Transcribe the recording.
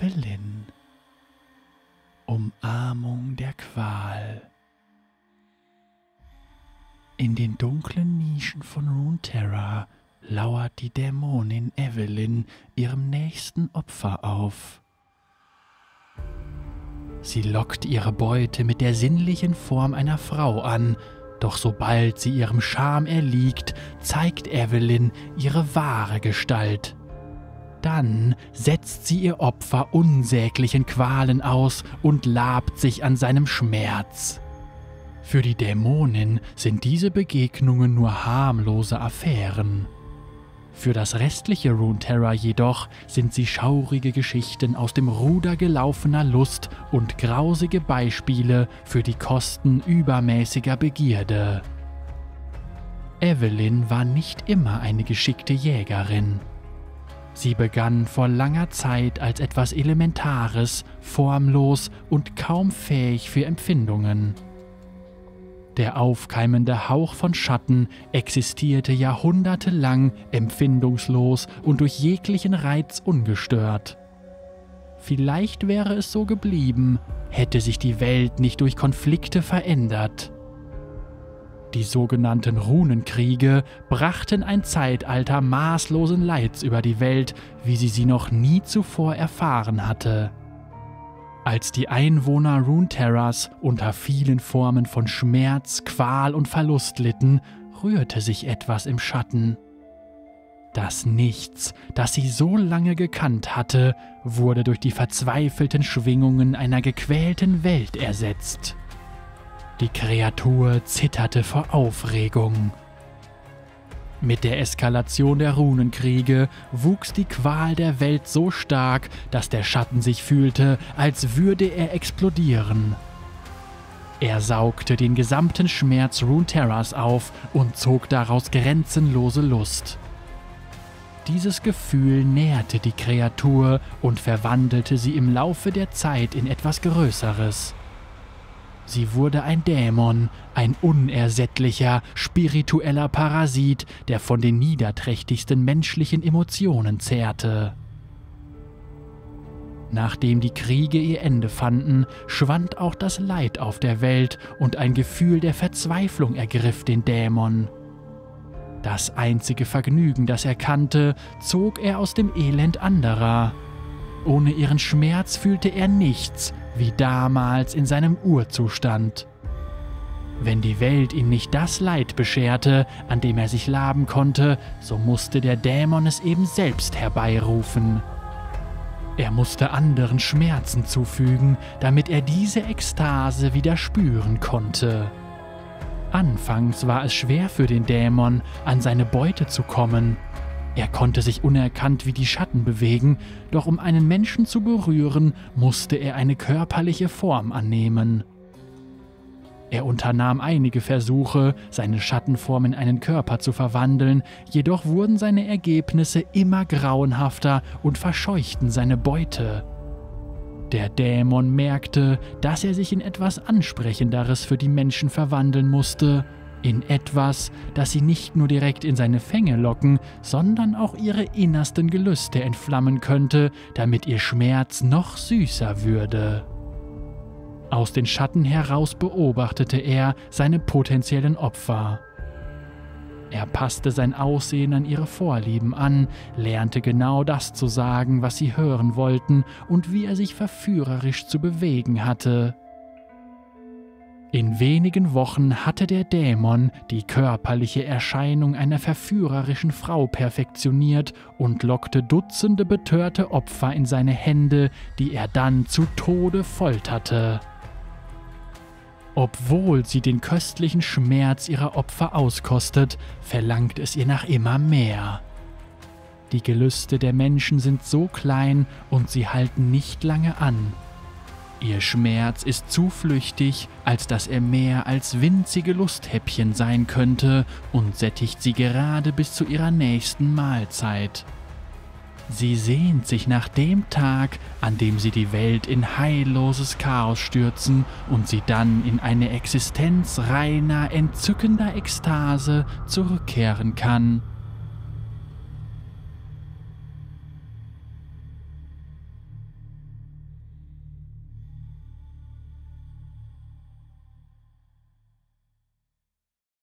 Evelyn. Umarmung der Qual. In den dunklen Nischen von Runeterra lauert die Dämonin Evelyn ihrem nächsten Opfer auf. Sie lockt ihre Beute mit der sinnlichen Form einer Frau an, doch sobald sie ihrem Charme erliegt, zeigt Evelyn ihre wahre Gestalt. Dann setzt sie ihr Opfer unsäglichen Qualen aus und labt sich an seinem Schmerz. Für die Dämonin sind diese Begegnungen nur harmlose Affären. Für das restliche Runeterra jedoch sind sie schaurige Geschichten aus dem Ruder gelaufener Lust und grausige Beispiele für die Kosten übermäßiger Begierde. Evelyn war nicht immer eine geschickte Jägerin. Sie begann vor langer Zeit als etwas Elementares, formlos und kaum fähig für Empfindungen. Der aufkeimende Hauch von Schatten existierte jahrhundertelang empfindungslos und durch jeglichen Reiz ungestört. Vielleicht wäre es so geblieben, hätte sich die Welt nicht durch Konflikte verändert. Die sogenannten Runenkriege brachten ein Zeitalter maßlosen Leids über die Welt, wie sie sie noch nie zuvor erfahren hatte. Als die Einwohner Runeterras unter vielen Formen von Schmerz, Qual und Verlust litten, rührte sich etwas im Schatten. Das Nichts, das sie so lange gekannt hatte, wurde durch die verzweifelten Schwingungen einer gequälten Welt ersetzt. Die Kreatur zitterte vor Aufregung. Mit der Eskalation der Runenkriege wuchs die Qual der Welt so stark, dass der Schatten sich fühlte, als würde er explodieren. Er saugte den gesamten Schmerz Runeterras auf und zog daraus grenzenlose Lust. Dieses Gefühl nährte die Kreatur und verwandelte sie im Laufe der Zeit in etwas Größeres. Sie wurde ein Dämon, ein unersättlicher, spiritueller Parasit, der von den niederträchtigsten menschlichen Emotionen zehrte. Nachdem die Kriege ihr Ende fanden, schwand auch das Leid auf der Welt und ein Gefühl der Verzweiflung ergriff den Dämon. Das einzige Vergnügen, das er kannte, zog er aus dem Elend anderer. Ohne ihren Schmerz fühlte er nichts, wie damals in seinem Urzustand. Wenn die Welt ihm nicht das Leid bescherte, an dem er sich laben konnte, so musste der Dämon es eben selbst herbeirufen. Er musste anderen Schmerzen zufügen, damit er diese Ekstase wieder spüren konnte. Anfangs war es schwer für den Dämon, an seine Beute zu kommen, er konnte sich unerkannt wie die Schatten bewegen, doch um einen Menschen zu berühren, musste er eine körperliche Form annehmen. Er unternahm einige Versuche, seine Schattenform in einen Körper zu verwandeln, jedoch wurden seine Ergebnisse immer grauenhafter und verscheuchten seine Beute. Der Dämon merkte, dass er sich in etwas Ansprechenderes für die Menschen verwandeln musste, in etwas, das sie nicht nur direkt in seine Fänge locken, sondern auch ihre innersten Gelüste entflammen könnte, damit ihr Schmerz noch süßer würde. Aus den Schatten heraus beobachtete er seine potenziellen Opfer. Er passte sein Aussehen an ihre Vorlieben an, lernte genau das zu sagen, was sie hören wollten und wie er sich verführerisch zu bewegen hatte. In wenigen Wochen hatte der Dämon die körperliche Erscheinung einer verführerischen Frau perfektioniert und lockte Dutzende betörte Opfer in seine Hände, die er dann zu Tode folterte. Obwohl sie den köstlichen Schmerz ihrer Opfer auskostet, verlangt es ihr nach immer mehr. Die Gelüste der Menschen sind so klein und sie halten nicht lange an. Ihr Schmerz ist zu flüchtig, als dass er mehr als winzige Lusthäppchen sein könnte und sättigt sie gerade bis zu ihrer nächsten Mahlzeit. Sie sehnt sich nach dem Tag, an dem sie die Welt in heilloses Chaos stürzen und sie dann in eine Existenz reiner, entzückender Ekstase zurückkehren kann.